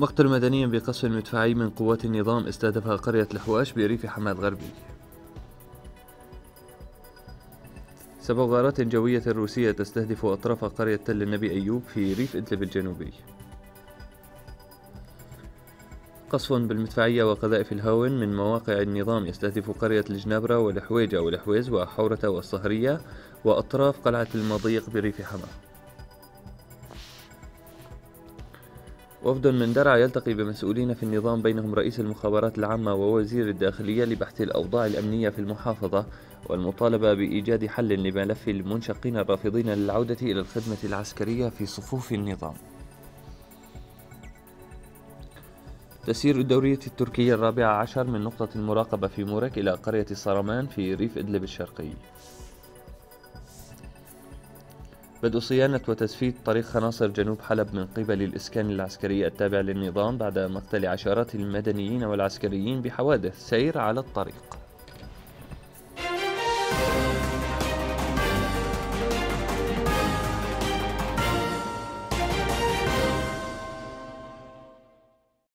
مقتل مدني بقصف مدفعي من قوات النظام استهدف قرية الحواش بريف حماة غربي. سبب غارات جوية روسية تستهدف أطراف قرية تل النبي أيوب في ريف إدلب الجنوبي. قصف بالمدفعية وقذائف الهاون من مواقع النظام يستهدف قرية الجنابرة والحويجة والحويز وحورة والصهرية وأطراف قلعة المضيق بريف حماه وفد من درعا يلتقي بمسؤولين في النظام بينهم رئيس المخابرات العامة ووزير الداخلية لبحث الأوضاع الأمنية في المحافظة والمطالبة بإيجاد حل لملف المنشقين الرافضين للعودة إلى الخدمة العسكرية في صفوف النظام. تسير الدورية التركية الرابعة عشر من نقطة المراقبة في مورك إلى قرية صرمان في ريف إدلب الشرقي. بدء صيانة وتزفيت طريق خناصر جنوب حلب من قبل الإسكان العسكري التابع للنظام بعد مقتل عشرات المدنيين والعسكريين بحوادث سير على الطريق.